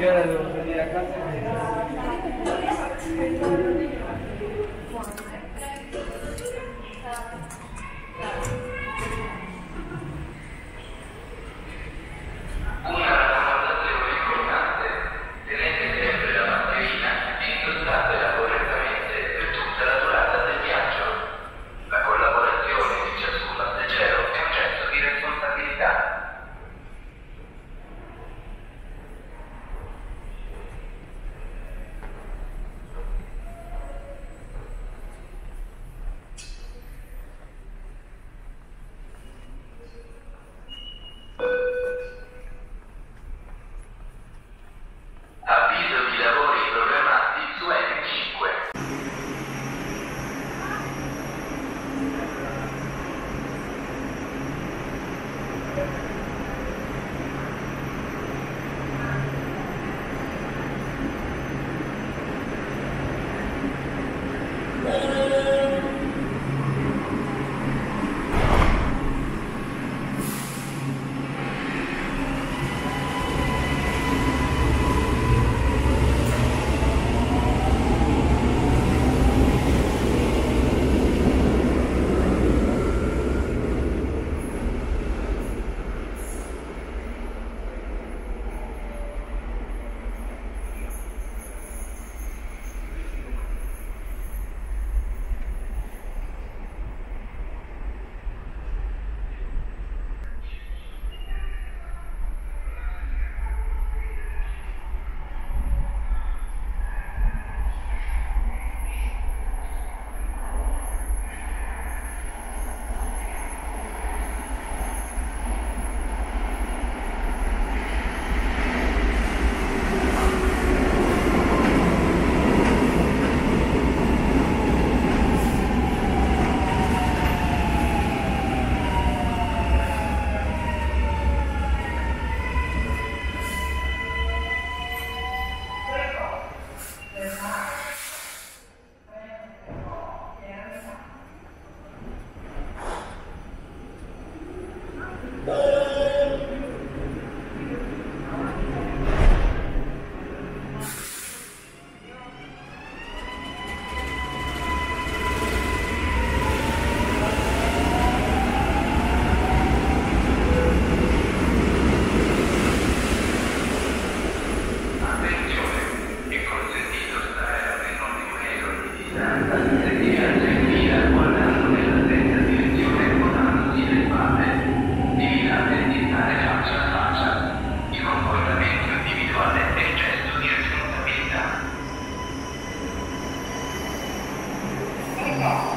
¿Qué hora a casa? Nah.